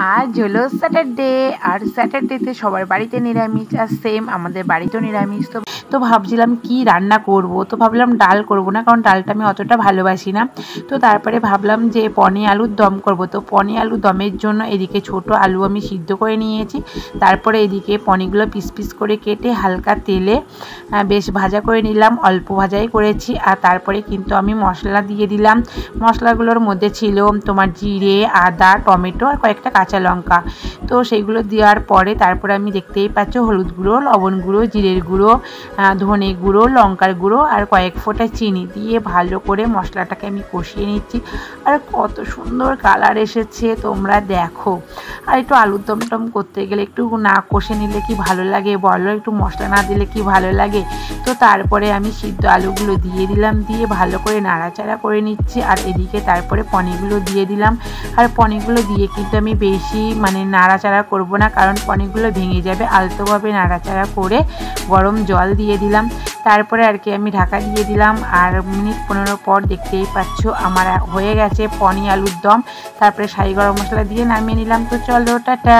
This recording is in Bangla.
আজ হলো স্যাটারডে আর স্যাটারডেতে সবার বাড়িতে নিরামিষ, আর সেম আমাদের বাড়িতেও নিরামিষ। তো তো ভাবছিলাম কি রান্না করব? তো ভাবলাম ডাল করব না, কারণ ডালটা আমি অতটা ভালোবাসি না। তো তারপরে ভাবলাম যে পনি আলুর দম করব। তো পনি আলু দমের জন্য এদিকে ছোট আলু আমি সিদ্ধ করে নিয়েছি। তারপরে এদিকে পনিগুলো পিস পিস করে কেটে হালকা তেলে বেশ ভাজা করে নিলাম, অল্প ভাজাই করেছি। আর তারপরে কিন্তু আমি মশলা দিয়ে দিলাম। মশলাগুলোর মধ্যে ছিল তোমার জিরে, আদা, টমেটো আর কয়েকটা কাঁচা লঙ্কা। তো সেইগুলো দেওয়ার পরে তারপরে আমি দেখতেই পাচ্ছ হলুদ গুঁড়ো, লবণ গুঁড়ো, জিরের গুঁড়ো ধনে গুঁড়ো, লঙ্কার গুঁড়ো আর কয়েক ফোঁটা চিনি দিয়ে ভালো করে মশলাটাকে আমি কষিয়ে নিচ্ছি। আর কত সুন্দর কালার এসেছে, তোমরা দেখো। আর একটু আলুর দম টম করতে গেলে একটু না কষে নিলে কি ভালো লাগে? বলো, একটু মশলা না দিলে কি ভালো লাগে? তো তারপরে আমি সিদ্ধ আলুগুলো দিয়ে দিলাম, দিয়ে ভালো করে নাড়াচাড়া করে নিচ্ছি। আর এদিকে তারপরে পনিরগুলো দিয়ে দিলাম। আর পনিরগুলো দিয়ে কিন্তু আমি বেশি মানে নাড়াচাড়া করব না, কারণ পনিরগুলো ভেঙে যাবে। আলতোভাবে নাড়াচাড়া করে গরম জল দিয়ে দিলাম। তারপরে আর কি আমি ঢাকা দিয়ে দিলাম। আর মিনিট পনেরো পর দেখতেই পাচ্ছ আমার হয়ে গেছে পনি আলুর দম। তারপরে শাড়ি গরম মশলা দিয়ে নামিয়ে নিলাম। তো চলো, টাটা।